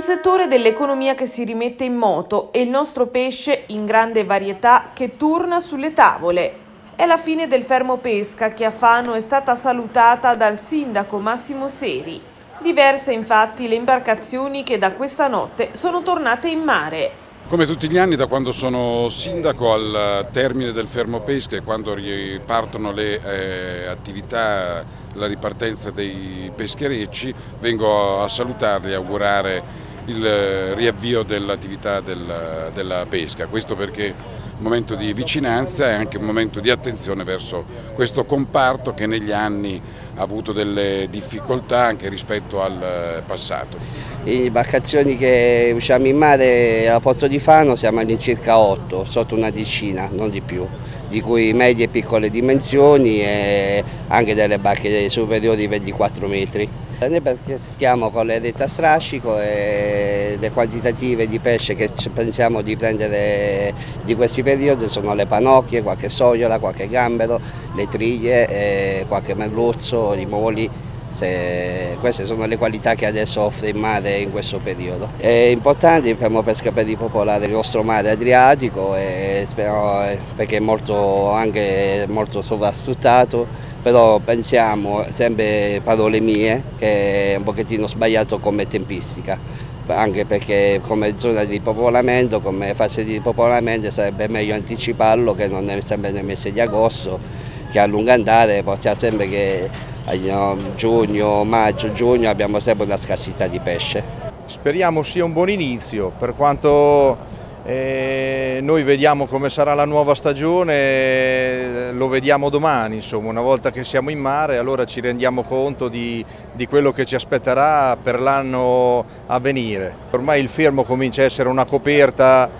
settore dell'economia che si rimette in moto e il nostro pesce in grande varietà che turna sulle tavole. È la fine del fermo pesca che a Fano è stata salutata dal sindaco Massimo Seri. Diverse infatti le imbarcazioni che da questa notte sono tornate in mare. Come tutti gli anni da quando sono sindaco al termine del fermo pesca e quando ripartono le eh, attività, la ripartenza dei pescherecci, vengo a salutarli e augurare il riavvio dell'attività del, della pesca. Questo perché momento di vicinanza e anche un momento di attenzione verso questo comparto che negli anni ha avuto delle difficoltà anche rispetto al passato. Le imbarcazioni che usciamo in mare a Porto di Fano siamo all'incirca 8, sotto una decina, non di più, di cui medie e piccole dimensioni e anche delle barche superiori di 24 metri. Noi peschiamo con le rete a strascico e le quantitative di pesce che pensiamo di prendere di questi periodi sono le panocchie, qualche sogliola, qualche gambero, le triglie, qualche merluzzo, i moli. Se queste sono le qualità che adesso offre il mare in questo periodo. È importante il fermo pesca per ripopolare il nostro mare Adriatico spero, perché è molto, anche molto sovrasfruttato però pensiamo, sempre parole mie, che è un pochettino sbagliato come tempistica, anche perché come zona di popolamento, come fase di popolamento sarebbe meglio anticiparlo che non è sempre nel mese di agosto, che a lungo andare porta sempre che a giugno, maggio, giugno abbiamo sempre una scarsità di pesce. Speriamo sia un buon inizio, per quanto eh, noi vediamo come sarà la nuova stagione, lo vediamo domani, insomma, una volta che siamo in mare allora ci rendiamo conto di, di quello che ci aspetterà per l'anno a venire. Ormai il fermo comincia a essere una coperta,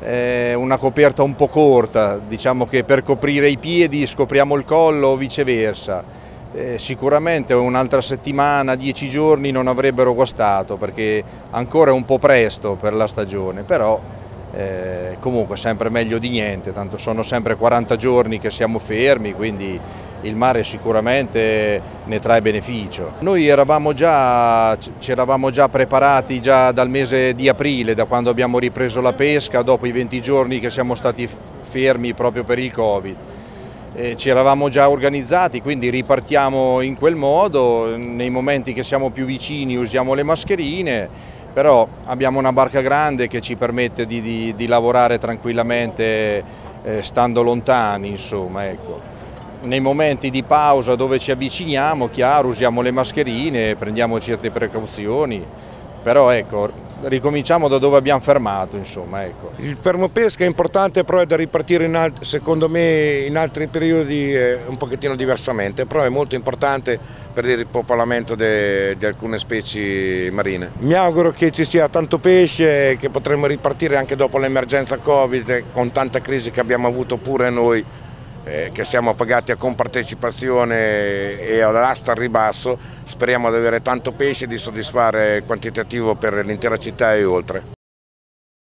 eh, una coperta un po' corta, diciamo che per coprire i piedi scopriamo il collo o viceversa. Eh, sicuramente un'altra settimana, dieci giorni non avrebbero guastato perché ancora è un po' presto per la stagione, però eh, comunque sempre meglio di niente, tanto sono sempre 40 giorni che siamo fermi, quindi il mare sicuramente ne trae beneficio. Noi eravamo già, ci eravamo già preparati già dal mese di aprile, da quando abbiamo ripreso la pesca, dopo i 20 giorni che siamo stati fermi proprio per il Covid. Eh, ci eravamo già organizzati, quindi ripartiamo in quel modo, nei momenti che siamo più vicini usiamo le mascherine, però abbiamo una barca grande che ci permette di, di, di lavorare tranquillamente eh, stando lontani, insomma, ecco. Nei momenti di pausa dove ci avviciniamo, chiaro, usiamo le mascherine, prendiamo certe precauzioni, però ecco, ricominciamo da dove abbiamo fermato. Insomma, ecco. Il fermo pesca è importante però è da ripartire alt- secondo me in altri periodi eh, un pochettino diversamente, però è molto importante per il ripopolamento di alcune specie marine. Mi auguro che ci sia tanto pesce e che potremo ripartire anche dopo l'emergenza Covid con tanta crisi che abbiamo avuto pure noi eh, che siamo pagati a compartecipazione e all'asta al ribasso, speriamo di avere tanto pesce e di soddisfare quantitativo per l'intera città e oltre.